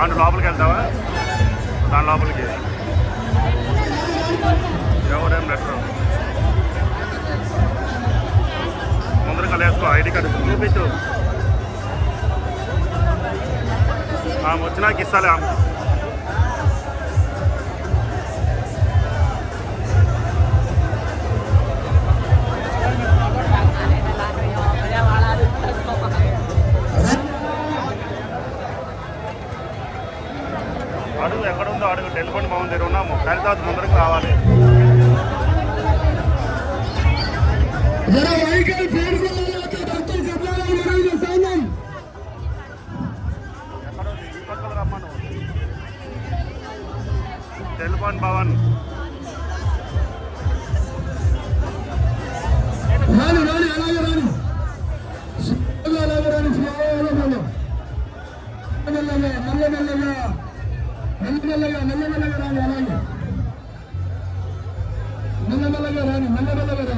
దాని లోపలికి వెళ్తావా? దాని లోపలికి. ఎవరేం లెటర్? ముందర వేసుకో ఐడి కార్డు చూపించు. ఆమె వచ్చినాక ఇస్తాలే ఆమె. అడుగు ఎక్కడుందో అడుగు. టెలిఫోన్ భవన్ దగ్గర ఉన్నాము. హరిదాస్ ముందరకు రావాలి. టెలిఫోన్ భవన్. రాను రాను అలాగే రాను. నల్ల నల్ల మెల్లగా మెల్లగా మెల్లమెల్లగా రాని అలాగే మెల్లమెల్లగా రాని మెల్లమెల్లగా